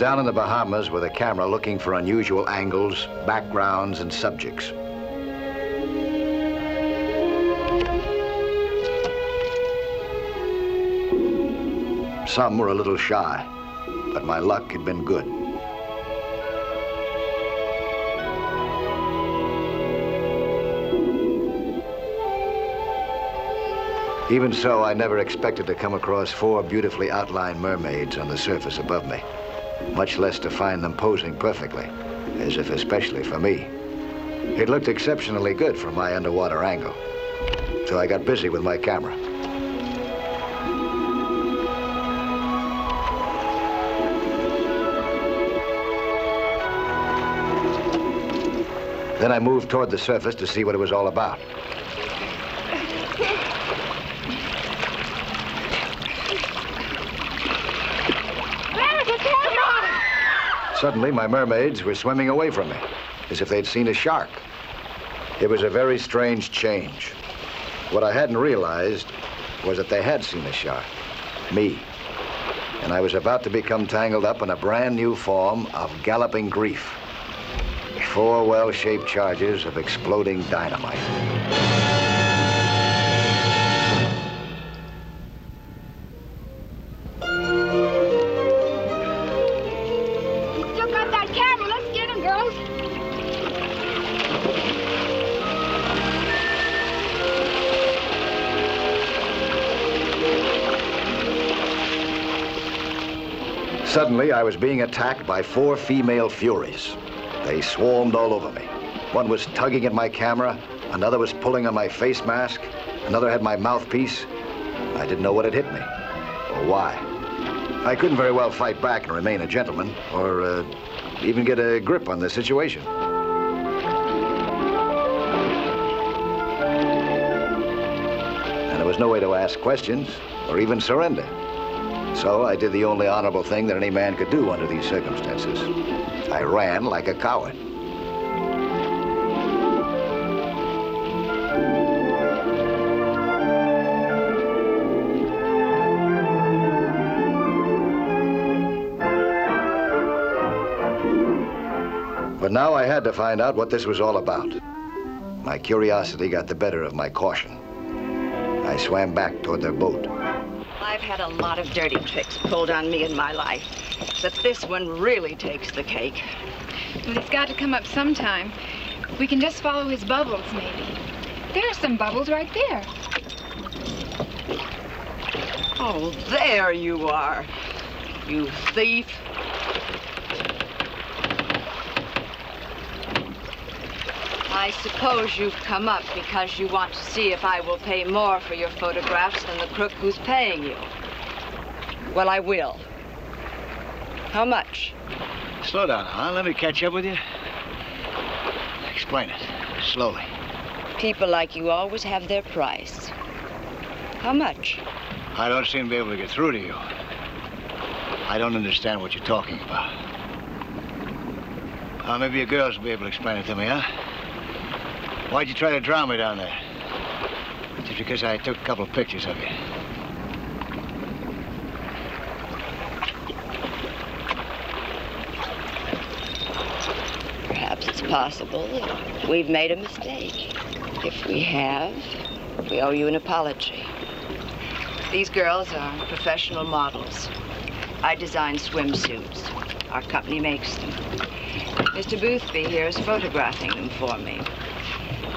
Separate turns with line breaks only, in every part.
Down in the Bahamas with a camera looking for unusual angles, backgrounds, and subjects. Some were a little shy, but my luck had been good. Even so, I never expected to come across four beautifully outlined mermaids on the surface above me, much less to find them posing perfectly, as if especially for me. It looked exceptionally good from my underwater angle, so I got busy with my camera. Then I moved toward the surface to see what it was all about. Suddenly, my mermaids were swimming away from me, as if they'd seen a shark. It was a very strange change. What I hadn't realized was that they had seen a shark, me. And I was about to become tangled up in a brand new form of galloping grief. Four well-shaped charges of exploding dynamite. Suddenly, I was being attacked by four female furies. They swarmed all over me. One was tugging at my camera, another was pulling on my face mask, another had my mouthpiece. I didn't know what had hit me, or why. I couldn't very well fight back and remain a gentleman, or uh, even get a grip on the situation. And there was no way to ask questions, or even surrender. So I did the only honorable thing that any man could do under these circumstances. I ran like a coward. But now I had to find out what this was all about. My curiosity got the better of my caution. I swam back toward their boat.
I've had a lot of dirty tricks pulled on me in my life, but this one really takes the cake.
Well, he's got to come up sometime. We can just follow his bubbles, maybe. There are some bubbles right there.
Oh, there you are, you thief. I suppose you've come up because you want to see if I will pay more for your photographs than the crook who's paying you. Well, I will. How much?
Slow down, huh? Let me catch up with you. Explain it, slowly.
People like you always have their price. How much?
I don't seem to be able to get through to you. I don't understand what you're talking about. Uh, maybe your girls will be able to explain it to me, huh? Why'd you try to drown me down there? Just because I took a couple of pictures of you.
Perhaps it's possible that we've made a mistake. If we have, we owe you an apology. These girls are professional models. I design swimsuits. Our company makes them. Mr. Boothby here is photographing them for me.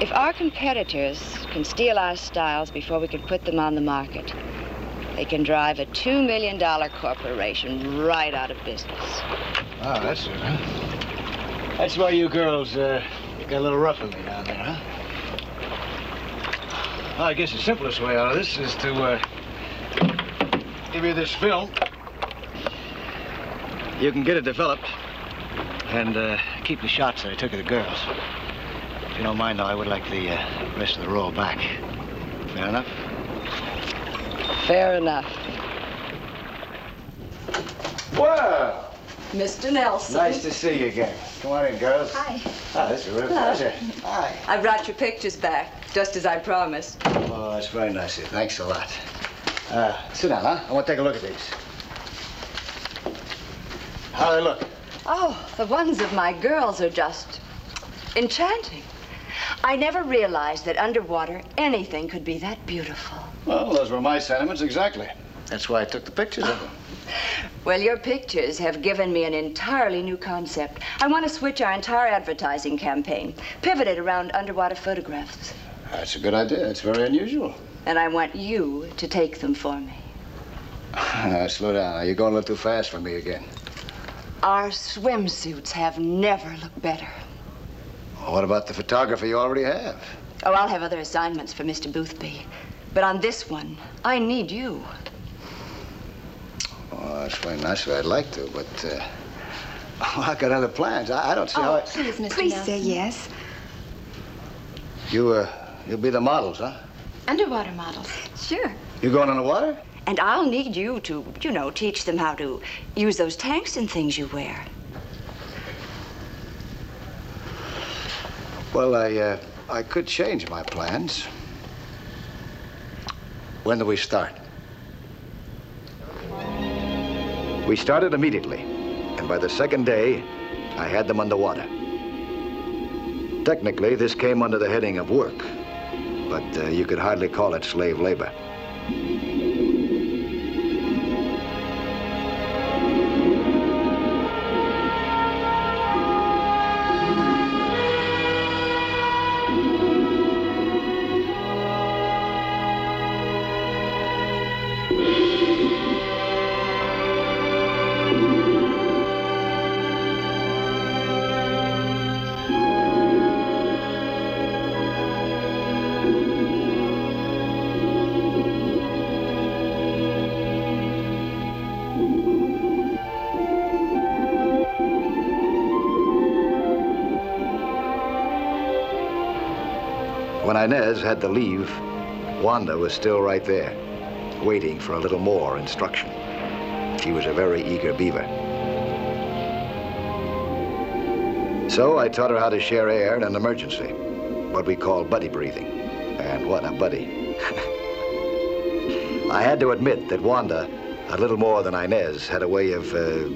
If our competitors can steal our styles before we can put them on the market, they can drive a $2 million corporation right out of business.
Oh, that's it, huh? That's why you girls uh, got a little rough with me down there, huh? Well, I guess the simplest way out of this is to uh, give you this film. You can get it developed and uh, keep the shots that I took of the girls. If you don't mind, though, I would like the uh, rest of the roll back. Fair enough?
Fair enough.
Well,
Mr. Nelson.
nice to see you again. Come on in, girls.
Hi.
Ah, this is a real pleasure. Hi.
I brought your pictures back, just as I promised.
Oh, that's very nice of you. Thanks a lot. Uh, sit down, huh? I want to take a look at these.
How they look?
Oh, the ones of my girls are just enchanting. I never realized that underwater anything could be that beautiful.
Well, those were my sentiments exactly. That's why I took the pictures of them.
Well, your pictures have given me an entirely new concept. I want to switch our entire advertising campaign, pivot it around underwater photographs.
That's a good idea. It's very unusual.
And I want you to take them for me.
Now, slow down. You're going a little too fast for me again.
Our swimsuits have never looked better.
What about the photographer you already have?
Oh, I'll have other assignments for Mr. Boothby. But on this one, I need you.
Oh, that's very nice. of you. I'd like to, but uh, oh, I got other plans. I, I don't see how.
Oh,
I...
please, Mr.
Please
Nelson.
say yes.
You, uh, you'll be the models, huh?
Underwater models.
Sure.
You going on the water?
And I'll need you to, you know, teach them how to use those tanks and things you wear.
Well, I, uh, I could change my plans. When do we start? We started immediately, and by the second day, I had them underwater. Technically, this came under the heading of work, but uh, you could hardly call it slave labor. Inez had to leave, Wanda was still right there, waiting for a little more instruction. She was a very eager beaver. So I taught her how to share air in an emergency, what we call buddy breathing. And what a buddy. I had to admit that Wanda, a little more than Inez, had a way of, uh,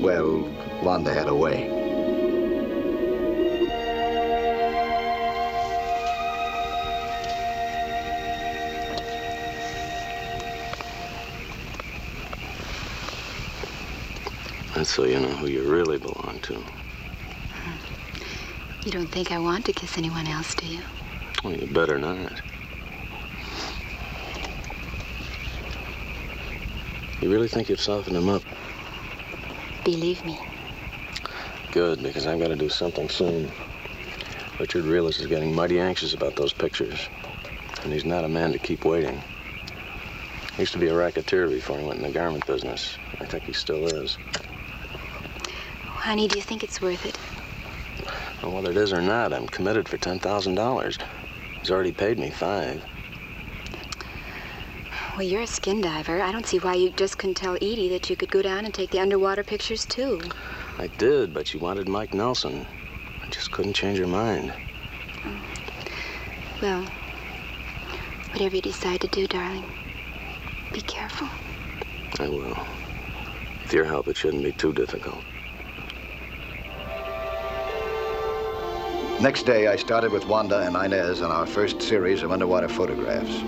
well, Wanda had a way.
That's so you know who you really belong to.
You don't think I want to kiss anyone else, do you?
Well, you better not. You really think you've softened him up?
Believe me.
Good, because I've got to do something soon. Richard Realis is getting mighty anxious about those pictures. And he's not a man to keep waiting. He used to be a racketeer before he went in the garment business. I think he still is.
Honey, do you think it's worth it?
Well, whether it is or not, I'm committed for $10,000. He's already paid me five.
Well, you're a skin diver. I don't see why you just couldn't tell Edie that you could go down and take the underwater pictures, too.
I did, but she wanted Mike Nelson. I just couldn't change her mind. Oh.
Well, whatever you decide to do, darling, be careful.
I will. With your help, it shouldn't be too difficult.
Next day, I started with Wanda and Inez on our first series of underwater photographs.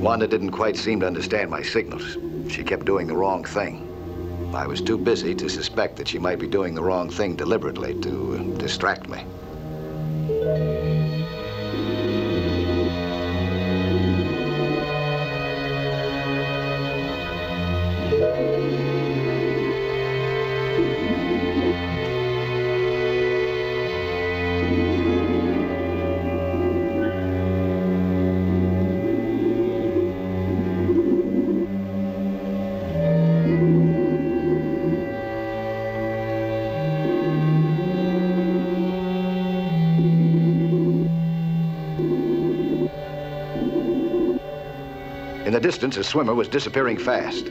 Wanda didn't quite seem to understand my signals. She kept doing the wrong thing. I was too busy to suspect that she might be doing the wrong thing deliberately to uh, distract me. In the distance, a swimmer was disappearing fast.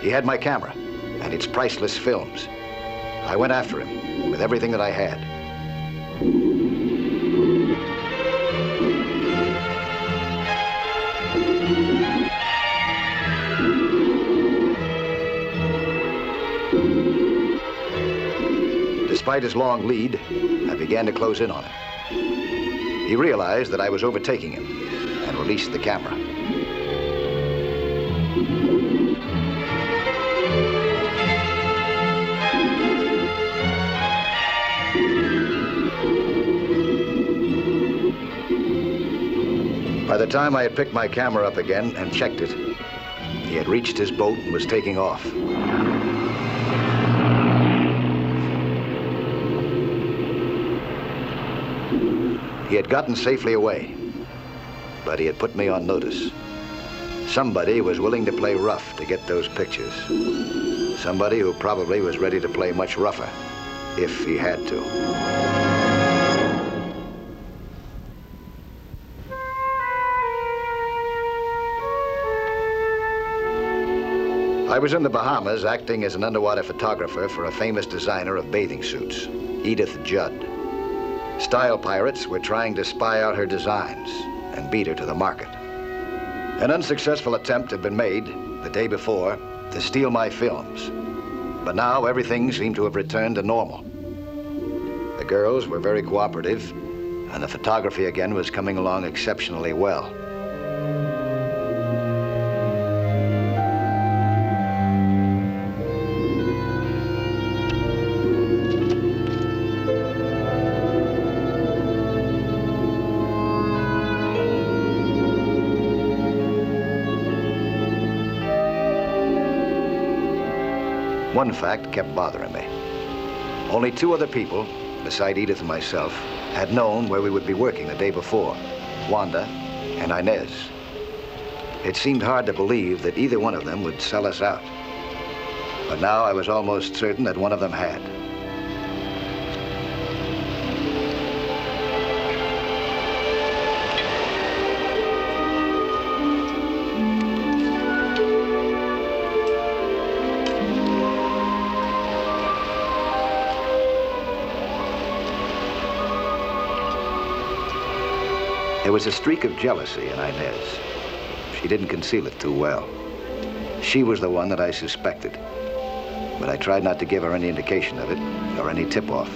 He had my camera and its priceless films. I went after him with everything that I had. Despite his long lead, I began to close in on him. He realized that I was overtaking him and released the camera. By the time I had picked my camera up again and checked it, he had reached his boat and was taking off. He had gotten safely away, but he had put me on notice. Somebody was willing to play rough to get those pictures. Somebody who probably was ready to play much rougher, if he had to. I was in the Bahamas acting as an underwater photographer for a famous designer of bathing suits, Edith Judd. Style pirates were trying to spy out her designs and beat her to the market. An unsuccessful attempt had been made the day before to steal my films. But now everything seemed to have returned to normal. The girls were very cooperative, and the photography again was coming along exceptionally well. One fact kept bothering me. Only two other people, beside Edith and myself, had known where we would be working the day before, Wanda and Inez. It seemed hard to believe that either one of them would sell us out. But now I was almost certain that one of them had. There was a streak of jealousy in Inez. She didn't conceal it too well. She was the one that I suspected. But I tried not to give her any indication of it or any tip-off.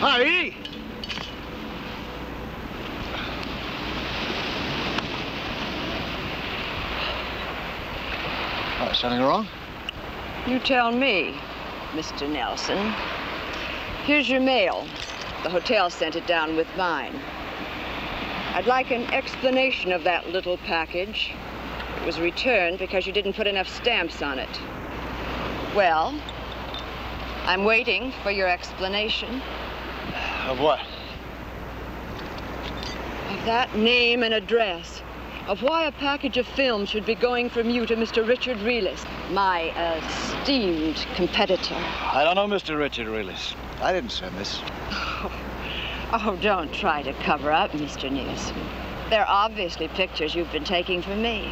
Hi, Edie. Oh, something wrong?
You tell me, Mr. Nelson. Here's your mail. The hotel sent it down with mine. I'd like an explanation of that little package. It was returned because you didn't put enough stamps on it. Well, I'm waiting for your explanation
Of what?
of that name and address, of why a package of film should be going from you to Mr. Richard Relis, my esteemed competitor.
I don't know Mr. Richard Relis. I didn't send this.
Oh, don't try to cover up, Mr. Nelson. They're obviously pictures you've been taking for me.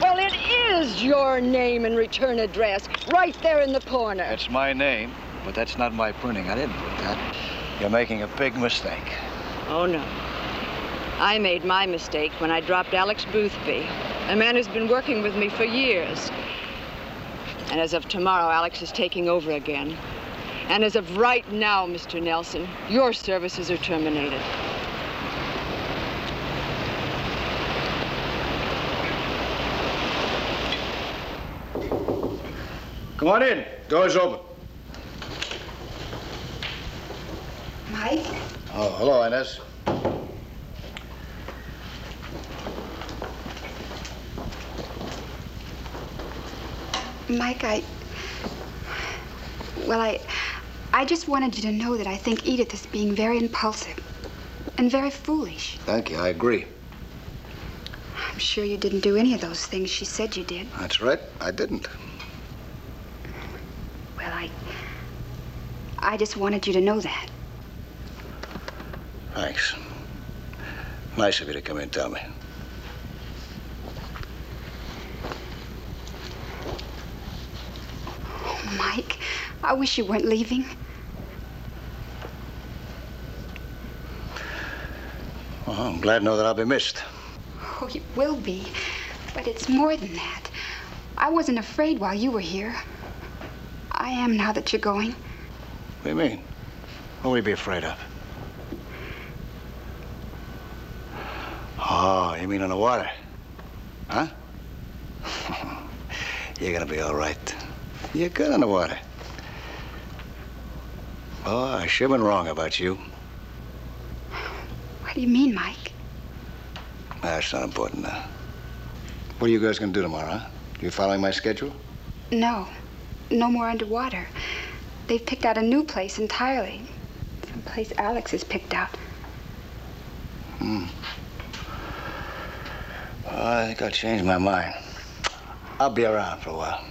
Well, it is your name and return address right there in the corner.
That's my name, but that's not my printing. I didn't put that. You're making a big mistake.
Oh, no. I made my mistake when I dropped Alex Boothby, a man who's been working with me for years. And as of tomorrow, Alex is taking over again. And as of right now, Mr. Nelson, your services are terminated.
Come on in. Door's open.
Mike?
Oh, hello, Inez.
Mike, I. Well, I. I just wanted you to know that I think Edith is being very impulsive and very foolish.
Thank you. I agree.
I'm sure you didn't do any of those things she said you did.
That's right. I didn't.
Well, I. I just wanted you to know that.
Thanks.
Nice of you to come in and tell me.
Oh, Mike, I wish you weren't leaving.
Well, I'm glad to know that I'll be missed.
Oh, you will be. But it's more than that. I wasn't afraid while you were here. I am now that you're going.
What do you mean? What would you be afraid of? Oh, you mean on the water? Huh? You're gonna be all right. You're good on the water. Oh, I sure been wrong about you.
What do you mean, Mike?
That's not important now. What are you guys gonna do tomorrow, huh? You following my schedule?
No. No more underwater. They've picked out a new place entirely. Some place Alex has picked out.
Hmm. Well, I think I'll change my mind. I'll be around for a while.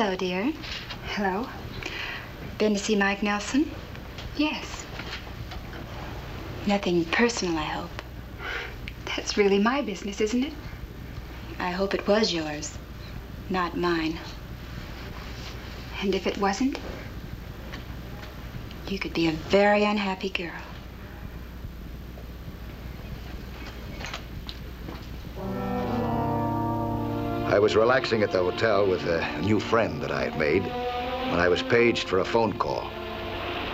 Hello, dear. Hello. Been to see Mike Nelson? Yes. Nothing personal, I hope. That's really my business, isn't it? I hope it was yours, not mine. And if it wasn't, you could be a very unhappy girl.
I was relaxing at the hotel with a new friend that I had made when I was paged for a phone call.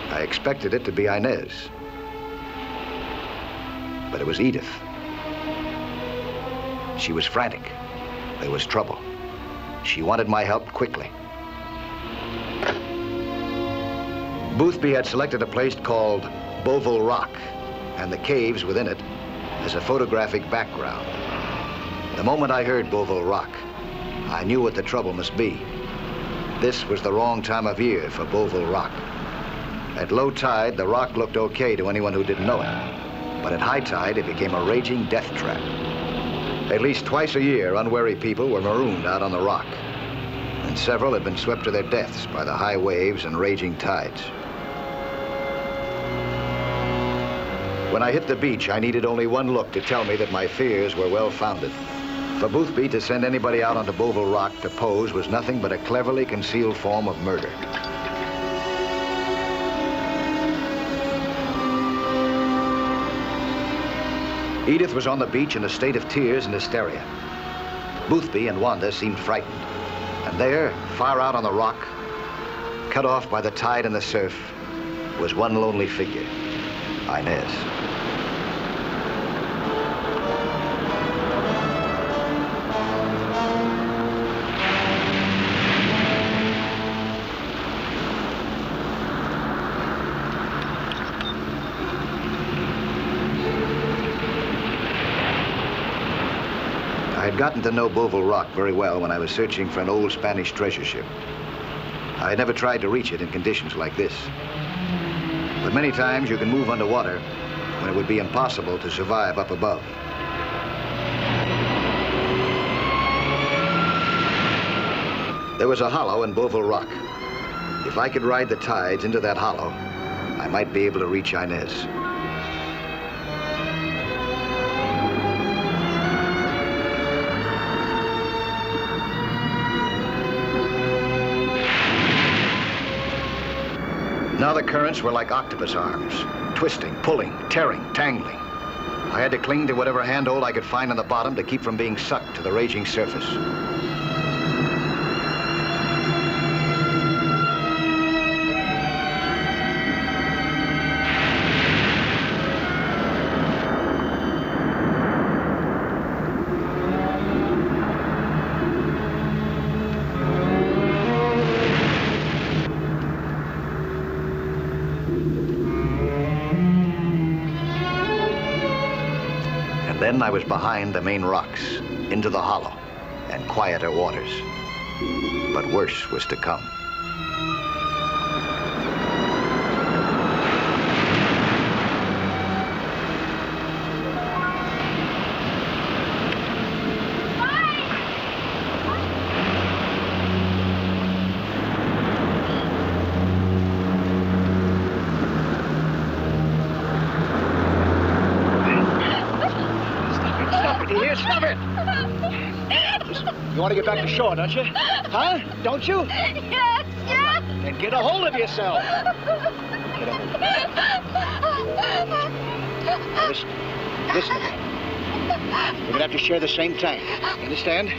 I expected it to be Inez. But it was Edith. She was frantic. There was trouble. She wanted my help quickly. Boothby had selected a place called Beauville Rock and the caves within it as a photographic background. The moment I heard Beauville Rock, I knew what the trouble must be. This was the wrong time of year for Beauville Rock. At low tide, the rock looked okay to anyone who didn't know it. But at high tide, it became a raging death trap. At least twice a year, unwary people were marooned out on the rock. And several had been swept to their deaths by the high waves and raging tides. When I hit the beach, I needed only one look to tell me that my fears were well-founded. For Boothby to send anybody out onto Beauville Rock to pose was nothing but a cleverly concealed form of murder. Edith was on the beach in a state of tears and hysteria. Boothby and Wanda seemed frightened. And there, far out on the rock, cut off by the tide and the surf, was one lonely figure, Inez. Gotten to know Beauville Rock very well when I was searching for an old Spanish treasure ship. I had never tried to reach it in conditions like this. But many times you can move underwater when it would be impossible to survive up above. There was a hollow in Beauville Rock. If I could ride the tides into that hollow, I might be able to reach Inez. Now the currents were like octopus arms, twisting, pulling, tearing, tangling. I had to cling to whatever handhold I could find on the bottom to keep from being sucked to the raging surface. And then I was behind the main rocks, into the hollow, and quieter waters. But worse was to come. To get back to shore, don't you? Huh? Don't you?
Yes, yes.
Then get a hold of yourself. Now listen. Listen. We're gonna have to share the same tank. You understand?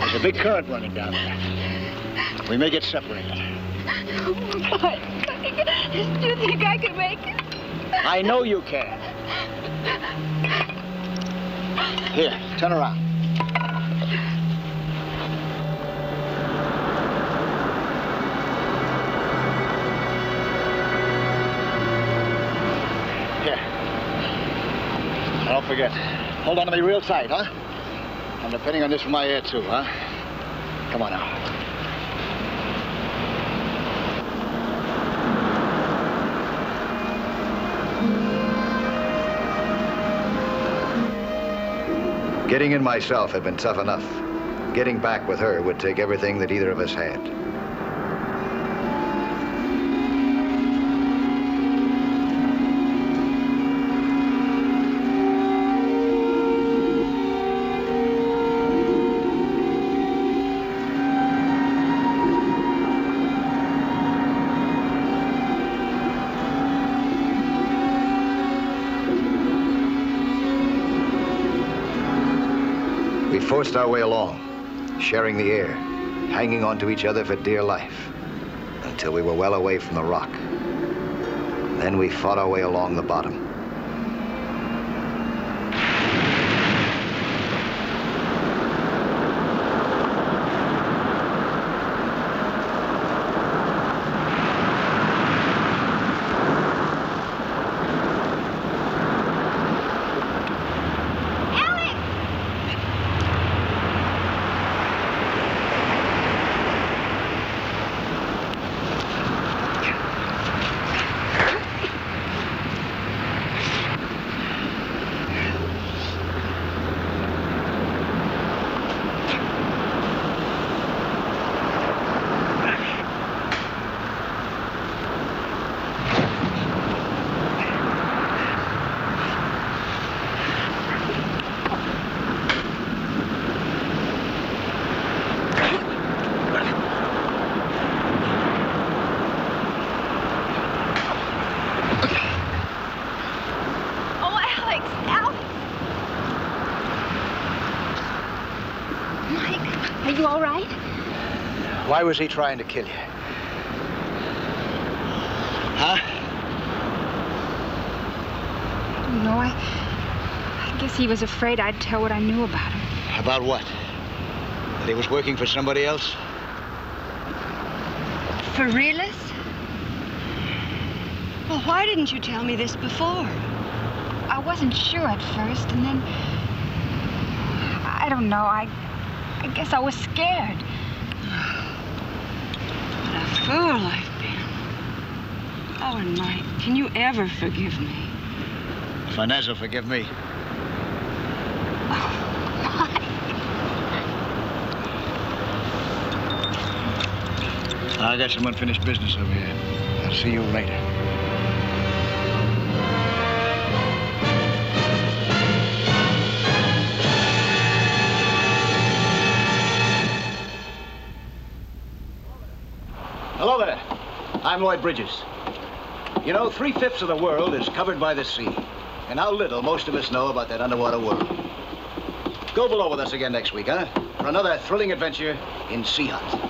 There's a big current running down there. We may get separated.
Oh, my God, do you think I can make it?
I know you can. Here, turn around. Forget. Hold on to me real tight, huh? I'm depending on this for my air, too, huh? Come on now.
Getting in myself had been tough enough. Getting back with her would take everything that either of us had. Forced our way along, sharing the air, hanging on to each other for dear life, until we were well away from the rock. Then we fought our way along the bottom.
Oh, Alex, Alex. Mike, are you all right?
Why was he trying to kill you? Huh?
No, I. I guess he was afraid I'd tell what I knew about him.
About what? That he was working for somebody else?
For realist? Well, why didn't you tell me this before?
I wasn't sure at first, and then. I don't know. I. I guess I was scared.
What a fool I've been. Oh, Mike, can you ever forgive me?
Finesse will forgive me. Oh, I got some unfinished business over here. I'll see you later. I'm Lloyd Bridges. You know, three-fifths of the world is covered by the sea. And how little most of us know about that underwater world. Go below with us again next week, huh? For another thrilling adventure in Sea Hunt.